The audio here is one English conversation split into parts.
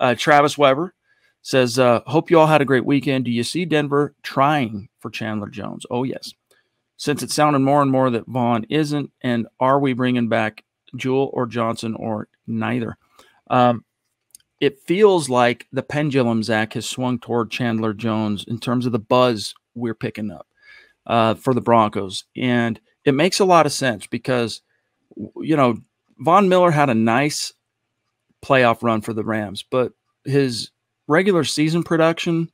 Uh, Travis Weber says, uh, Hope you all had a great weekend. Do you see Denver trying for Chandler Jones? Oh, yes. Since it sounded more and more that Von isn't, and are we bringing back Jewell or Johnson or neither? Um, it feels like the pendulum, Zack, has swung toward Chandler Jones in terms of the buzz we're picking up uh, for the Broncos. And it makes a lot of sense because, you know, Von Miller had a nice playoff run for the Rams, but his regular season production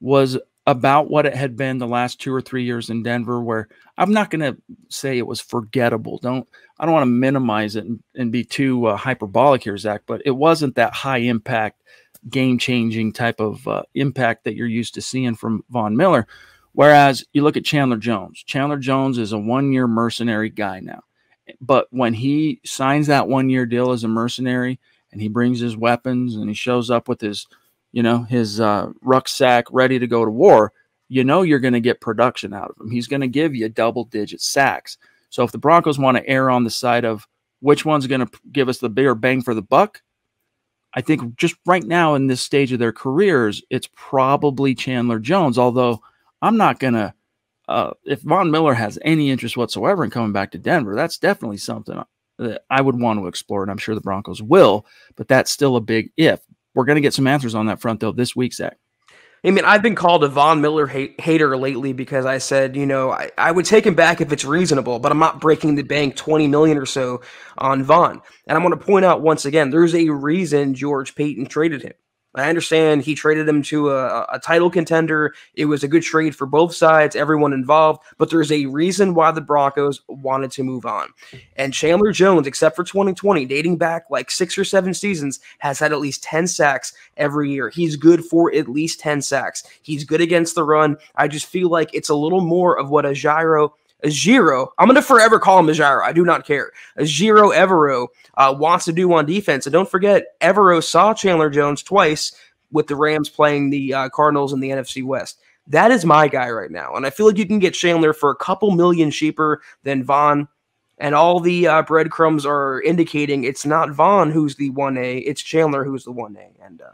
was about what it had been the last two or three years in Denver, where I'm not going to say it was forgettable. Don't I don't want to minimize it and, and be too uh, hyperbolic here, Zack, but it wasn't that high impact, game changing type of uh, impact that you're used to seeing from Von Miller. Whereas you look at Chandler Jones, Chandler Jones is a one year mercenary guy now. But when he signs that one year deal as a mercenary and he brings his weapons and he shows up with his you know, his uh, rucksack ready to go to war, you know you're going to get production out of him. He's going to give you double digit sacks. So if the Broncos want to err on the side of which one's going to give us the bigger bang for the buck, I think just right now in this stage of their careers, it's probably Chandler Jones. Although I'm not going to, uh, if Von Miller has any interest whatsoever in coming back to Denver, that's definitely something that I would want to explore, and I'm sure the Broncos will. But that's still a big if. We're going to get some answers on that front, though, this week, Zack. I mean, I've been called a Von Miller hate, hater lately because I said, you know, I, I would take him back if it's reasonable, but I'm not breaking the bank 20 million or so on Von. And I'm going to point out once again, there's a reason George Paton traded him. I understand he traded him to a, a, title contender. It was a good trade for both sides, everyone involved, but there's a reason why the Broncos wanted to move on. And Chandler Jones, except for 2020, dating back like six or seven seasons, has had at least 10 sacks every year. He's good for at least 10 sacks. He's good against the run. I just feel like it's a little more of what a Gyro Ejiro, I'm going to forever call him a I do not care. Ejiro Evero uh, wants to do on defense. And don't forget, Evero saw Chandler Jones twice with the Rams playing the uh, Cardinals in the NFC West. That is my guy right now. And I feel like you can get Chandler for a couple million cheaper than Von. And all the uh, breadcrumbs are indicating it's not Von who's the 1A, it's Chandler who's the 1A. And uh,